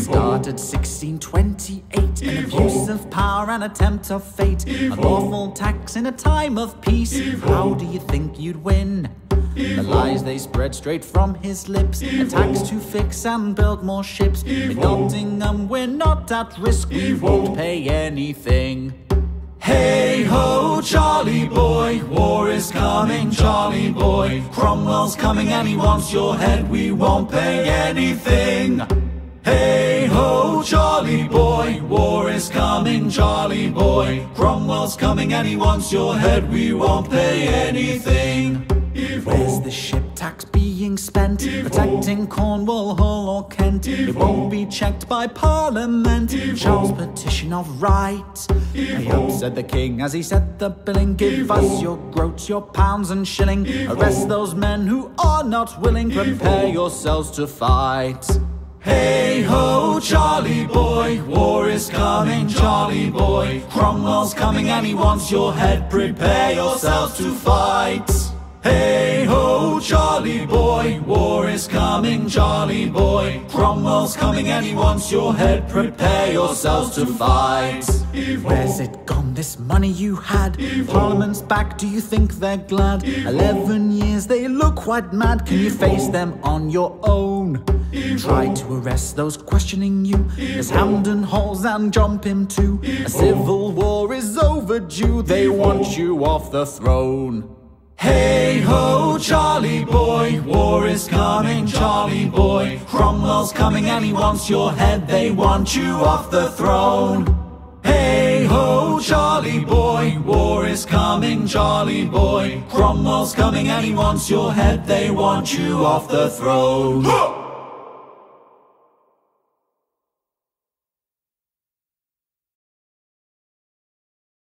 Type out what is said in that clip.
Started 1628, an abuse of power, an attempt of fate, a lawful tax in a time of peace. How do you think you'd win? The lies they spread straight from his lips, a tax to fix and build more ships. In Nottingham, we're not at risk, we won't pay anything. Hey ho, Charlie boy, war is coming, Charlie boy. Cromwell's coming and he wants your head, we won't pay anything. Hey ho, Charlie boy, war is coming, Charlie boy. Cromwell's coming and he wants your head, we won't pay anything. Where's the ship tax being spent? Protecting Cornwall, Hull or Kent It won't be checked by Parliament Charles' petition of right Pay up, said the king as he set the billing Give us your groats, your pounds and shilling Arrest those men who are not willing Prepare yourselves to fight Hey ho, Charlie boy, war is coming, Charlie boy. Cromwell's coming and he wants your head, prepare yourselves to fight. Hey ho, Charlie Charlie boy. Cromwell's coming and he wants your head, prepare yourselves to fight. Where's it gone, this money you had? Parliament's back, do you think they're glad? Eleven years, they look quite mad, can you face them on your own? Try to arrest those questioning you. There's Hampden Halls and jump him too. A civil war is overdue. They want you off the throne. Hey ho, Charlie war is coming, Charlie boy. Cromwell's coming and he wants your head. They want you off the throne. Hey ho, Charlie boy, war is coming, Charlie boy. Cromwell's coming and he wants your head. They want you off the throne.